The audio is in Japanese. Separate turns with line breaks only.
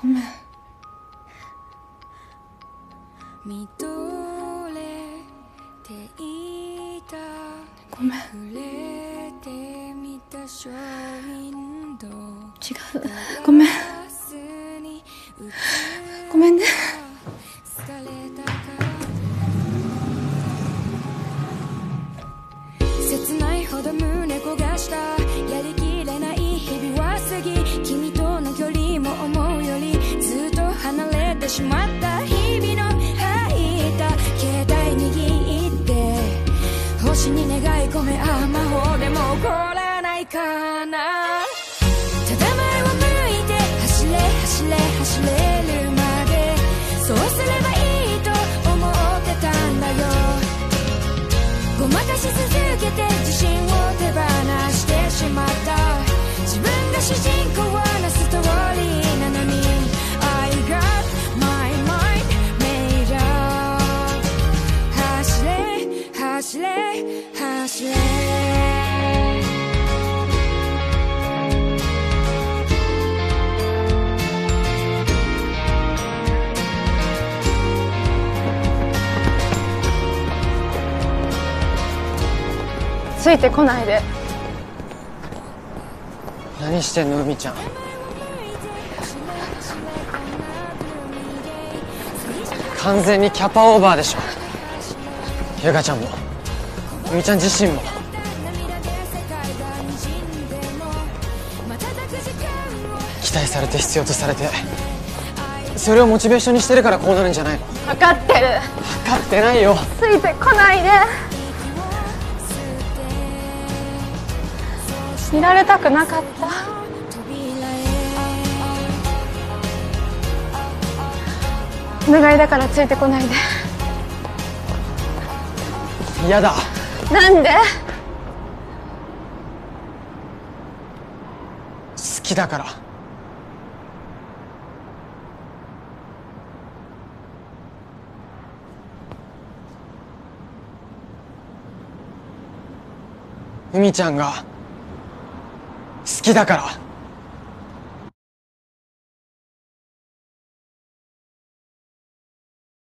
ごめん。
見とれていた。
ごめん
触れてみたショーウィンドウ
違う。ごめん。ごめんね。
切ないほど胸しまった日々の入った携帯握って星に願い込めああ魔法でも起こらないかな。
ついてこないで。
何してんの海ちゃん。完全にキャパオーバーでしょ。ゆかちゃんも。海ちゃん自身も。期待されて必要とされて。それをモチベーションにしてるからこうなるんじゃないの。
分かってる。
分かってないよ。
ついてこないで見られたくなかった。お願いだからついてこないで。
嫌だ。
なんで？
好きだから。海ちゃんが好きだから。